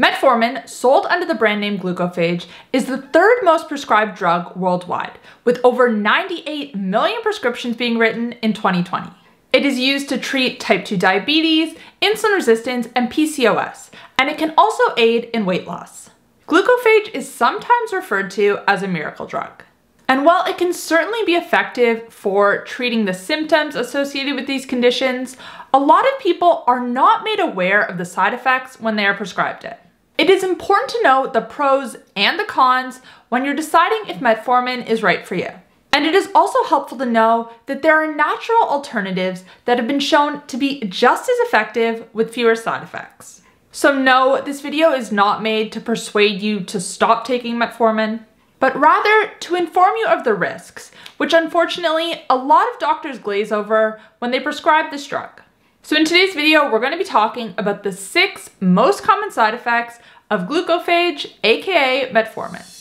Metformin, sold under the brand name Glucophage, is the third most prescribed drug worldwide, with over 98 million prescriptions being written in 2020. It is used to treat type 2 diabetes, insulin resistance, and PCOS, and it can also aid in weight loss. Glucophage is sometimes referred to as a miracle drug. And while it can certainly be effective for treating the symptoms associated with these conditions, a lot of people are not made aware of the side effects when they are prescribed it. It is important to know the pros and the cons when you're deciding if metformin is right for you. And it is also helpful to know that there are natural alternatives that have been shown to be just as effective with fewer side effects. So no, this video is not made to persuade you to stop taking metformin, but rather to inform you of the risks, which unfortunately a lot of doctors glaze over when they prescribe this drug. So in today's video, we're going to be talking about the six most common side effects of glucophage, aka metformin.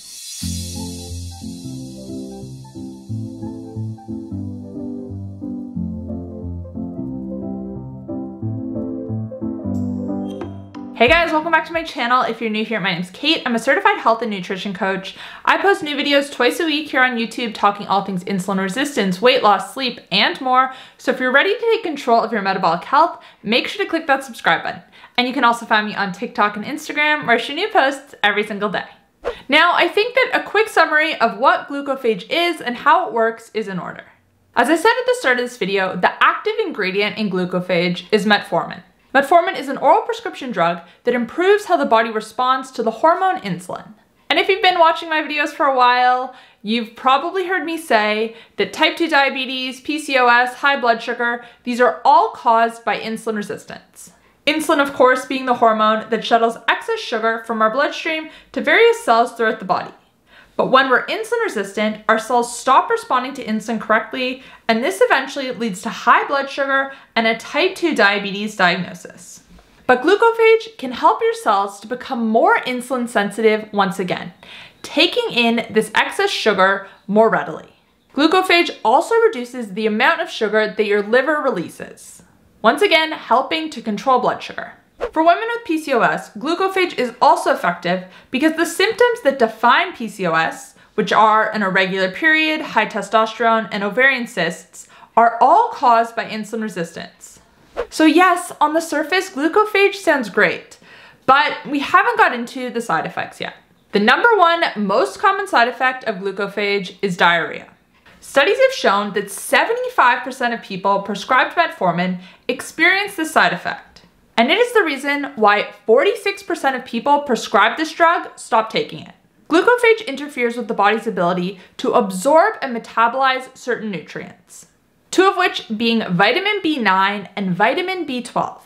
Hey guys, welcome back to my channel. If you're new here, my name's Kait. I'm a certified health and nutrition coach. I post new videos twice a week here on YouTube talking all things insulin resistance, weight loss, sleep, and more. So if you're ready to take control of your metabolic health, make sure to click that subscribe button. And you can also find me on TikTok and Instagram where I share new posts every single day. Now, I think that a quick summary of what glucophage is and how it works is in order. As I said at the start of this video, the active ingredient in glucophage is metformin. Metformin is an oral prescription drug that improves how the body responds to the hormone insulin. And if you've been watching my videos for a while, you've probably heard me say that type 2 diabetes, PCOS, high blood sugar, these are all caused by insulin resistance. Insulin, of course, being the hormone that shuttles excess sugar from our bloodstream to various cells throughout the body. But when we're insulin resistant, our cells stop responding to insulin correctly, and this eventually leads to high blood sugar and a type 2 diabetes diagnosis. But glucophage can help your cells to become more insulin sensitive once again, taking in this excess sugar more readily. Glucophage also reduces the amount of sugar that your liver releases, once again helping to control blood sugar. For women with PCOS, glucophage is also effective because the symptoms that define PCOS, which are an irregular period, high testosterone, and ovarian cysts, are all caused by insulin resistance. So yes, on the surface, glucophage sounds great, but we haven't got into the side effects yet. The number one most common side effect of glucophage is diarrhea. Studies have shown that 75% of people prescribed metformin experience this side effect. And it is the reason why 46% of people prescribed this drug stop taking it. Glucophage interferes with the body's ability to absorb and metabolize certain nutrients, two of which being vitamin B9 and vitamin B12.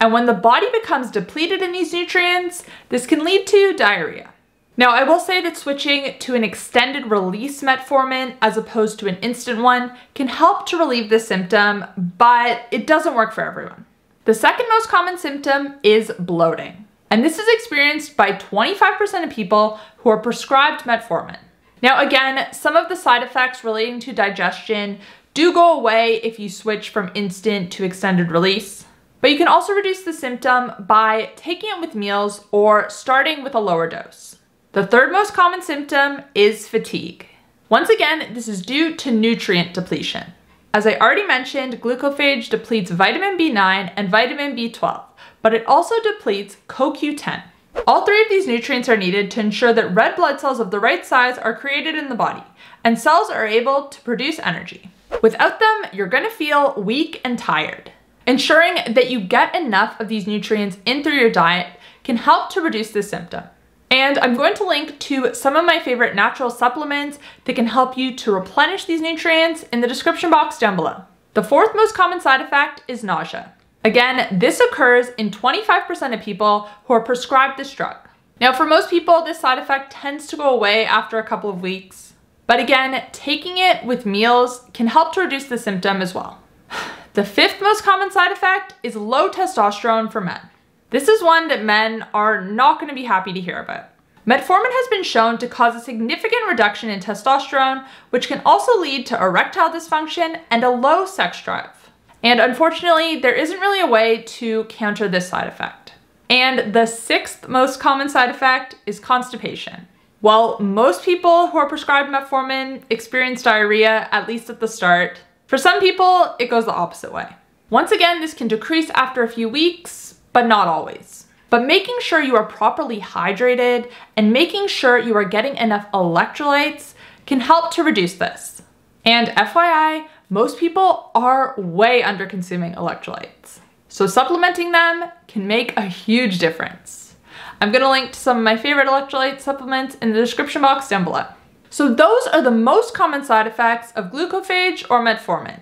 And when the body becomes depleted in these nutrients, this can lead to diarrhea. Now, I will say that switching to an extended release metformin as opposed to an instant one can help to relieve this symptom, but it doesn't work for everyone. The second most common symptom is bloating. And this is experienced by 25% of people who are prescribed metformin. Now again, some of the side effects relating to digestion do go away if you switch from instant to extended release. But you can also reduce the symptom by taking it with meals or starting with a lower dose. The third most common symptom is fatigue. Once again, this is due to nutrient depletion. As I already mentioned, glucophage depletes vitamin B9 and vitamin B12, but it also depletes CoQ10. All three of these nutrients are needed to ensure that red blood cells of the right size are created in the body, and cells are able to produce energy. Without them, you're gonna feel weak and tired. Ensuring that you get enough of these nutrients in through your diet can help to reduce this symptom. And I'm going to link to some of my favorite natural supplements that can help you to replenish these nutrients in the description box down below. The fourth most common side effect is nausea. Again, this occurs in 25% of people who are prescribed this drug. Now, for most people, this side effect tends to go away after a couple of weeks. But again, taking it with meals can help to reduce the symptom as well. The fifth most common side effect is low testosterone for men. This is one that men are not going to be happy to hear about. Metformin has been shown to cause a significant reduction in testosterone, which can also lead to erectile dysfunction and a low sex drive. And unfortunately, there isn't really a way to counter this side effect. And the sixth most common side effect is constipation. While most people who are prescribed metformin experience diarrhea, at least at the start. For some people, it goes the opposite way. Once again, this can decrease after a few weeks, but not always. But making sure you are properly hydrated and making sure you are getting enough electrolytes can help to reduce this. And FYI, most people are way under consuming electrolytes. So supplementing them can make a huge difference. I'm gonna link to some of my favorite electrolyte supplements in the description box down below. So those are the most common side effects of glucophage or metformin.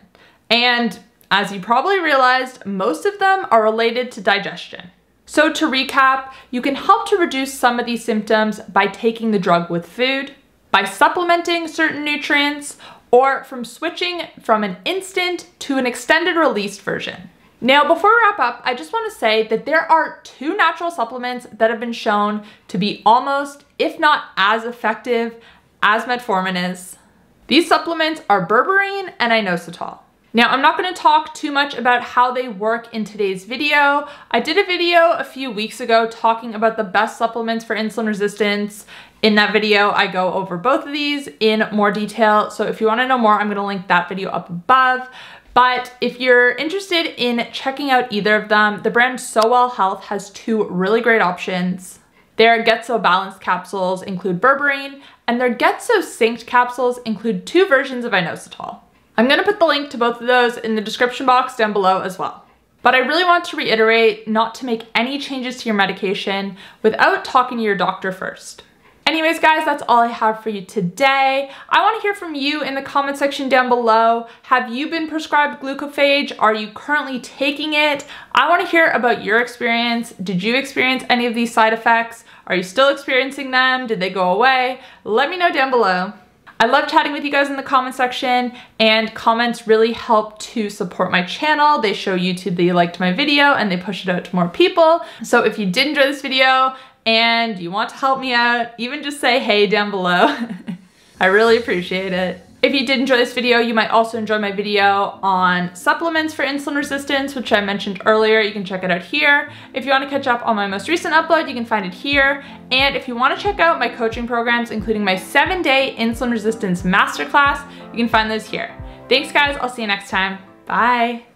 And as you probably realized, most of them are related to digestion. So to recap, you can help to reduce some of these symptoms by taking the drug with food, by supplementing certain nutrients, or from switching from an instant to an extended release version. Now, before we wrap up, I just want to say that there are two natural supplements that have been shown to be almost, if not as effective as metformin is. These supplements are berberine and inositol. Now, I'm not gonna talk too much about how they work in today's video. I did a video a few weeks ago talking about the best supplements for insulin resistance. In that video, I go over both of these in more detail. So if you wanna know more, I'm gonna link that video up above. But if you're interested in checking out either of them, the brand Sowell Health has two really great options. Their Get So Balanced capsules include berberine, and their Get So Synced capsules include two versions of inositol. I'm gonna put the link to both of those in the description box down below as well. But I really want to reiterate not to make any changes to your medication without talking to your doctor first. Anyways, guys, that's all I have for you today. I wanna hear from you in the comment section down below. Have you been prescribed glucophage? Are you currently taking it? I wanna hear about your experience. Did you experience any of these side effects? Are you still experiencing them? Did they go away? Let me know down below. I love chatting with you guys in the comment section and comments really help to support my channel. They show YouTube that you liked my video and they push it out to more people. So if you did enjoy this video and you want to help me out, even just say hey down below. I really appreciate it. If you did enjoy this video, you might also enjoy my video on supplements for insulin resistance, which I mentioned earlier. You can check it out here. If you want to catch up on my most recent upload, you can find it here. And if you want to check out my coaching programs, including my seven day insulin resistance masterclass, you can find those here. Thanks guys, I'll see you next time. Bye.